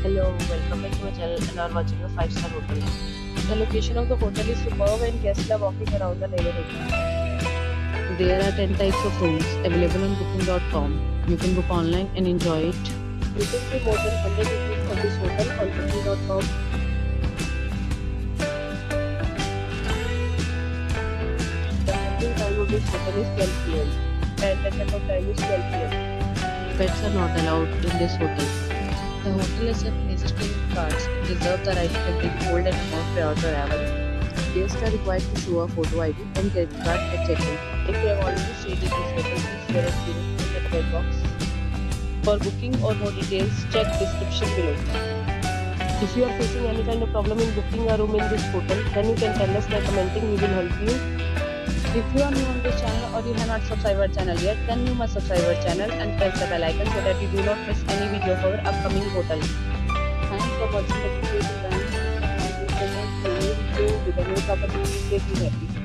Hello, welcome back to my channel and are watching a 5-star hotel. The location of the hotel is superb and guests love walking around the neighborhood. There are 10 types of rooms available on booking.com. You can book online and enjoy it. You can see more than 100 reviews of this hotel on booking.com. Time of this hotel is 12 pm and the check-out time is 12 pm. Pets are not allowed in this hotel. The hotel accepts credit cards and the right to temporarily hold an amount prior to arrival. Guests are required to show a photo ID and credit card at check-in. If you have already stayed in this hotel, please share experience in the comment box. For booking or more details, check description below. If you are facing any kind of problem in booking a room in this hotel, then you can tell us by commenting. We will help you. If you are new on this channel or you have not subscribed our channel yet, then you must subscribe our channel and press the bell icon so that you do not miss any video of our upcoming hotel. Thanks for watching the video. With a new property, stay happy.